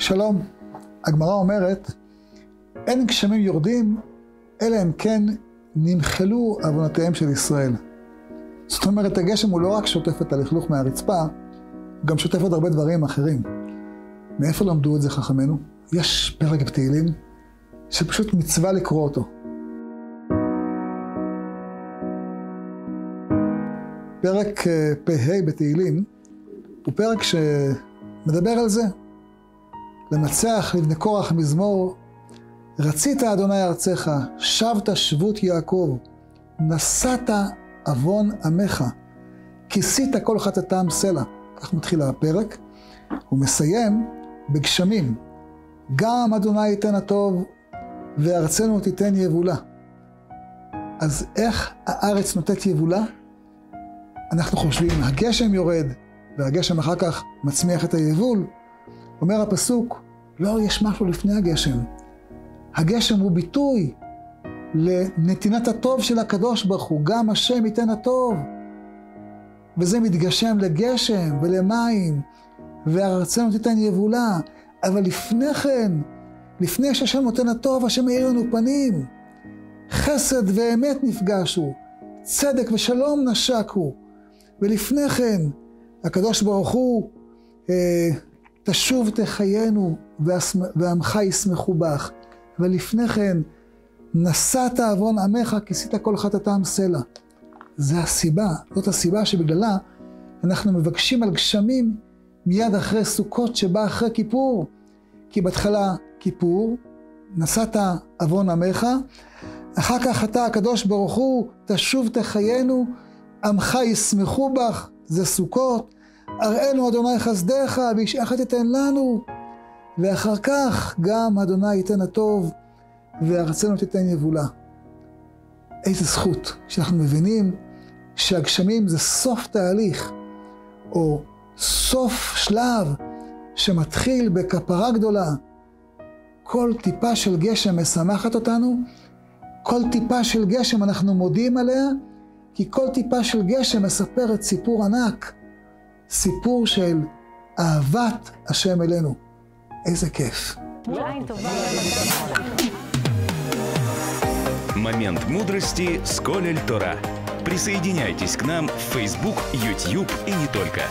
שלום, הגמרא אומרת, אין גשמים יורדים, אלא אם כן נמחלו עוונותיהם של ישראל. זאת אומרת, הגשם הוא לא רק שוטף את הלכלוך מהרצפה, הוא גם שוטף עוד הרבה דברים אחרים. מאיפה למדו את זה חכמינו? יש פרק בתהילים שפשוט מצווה לקרוא אותו. פרק אה, פ"ה בתהילים הוא פרק שמדבר על זה. לנצח לבני קורח מזמור, רצית אדוני ארצך, שבת שבות יעקב, נשאת עוון עמך, כיסית כל חטאתם סלע. כך מתחיל הפרק. הוא מסיים בגשמים. גם אדוני ייתן הטוב, וארצנו תיתן יבולה. אז איך הארץ נותנת יבולה? אנחנו חושבים, הגשם יורד, והגשם אחר כך מצמיח את היבול. אומר הפסוק, לא, יש משהו לפני הגשם. הגשם הוא ביטוי לנתינת הטוב של הקדוש ברוך הוא, גם השם ייתן הטוב. וזה מתגשם לגשם ולמים, וארצנו תיתן יבולה. אבל לפני כן, לפני שהשם נותן הטוב, השם מאיר לנו פנים. חסד ואמת נפגשו, צדק ושלום נשקו. ולפני כן, הקדוש ברוך הוא, אה, תשוב תחיינו ועמך ישמחו בך. ולפני כן, נשאת עוון עמך, כיסית כל חטאתם סלע. זה הסיבה, זאת הסיבה שבגללה אנחנו מבקשים על גשמים מיד אחרי סוכות שבא אחרי כיפור. כי בהתחלה כיפור, נשאת עוון עמך, אחר כך אתה הקדוש ברוך הוא, תשוב תחיינו, עמך ישמחו בך, זה סוכות, הראינו אדוני חסדיך, וישעך תיתן לנו, ואחר כך גם אדוני ייתן הטוב, וארצנו תיתן יבולה. איזה זכות, שאנחנו מבינים שהגשמים זה סוף תהליך, או סוף שלב שמתחיל בכפרה גדולה. כל טיפה של גשם משמחת אותנו, כל טיפה של גשם אנחנו מודים עליה, כי כל טיפה של גשם מספרת סיפור ענק, סיפור של אהבת השם אלינו. איזה כיף. Момент мудрости с Колель Тора. Присоединяйтесь к нам в Facebook, YouTube и не только.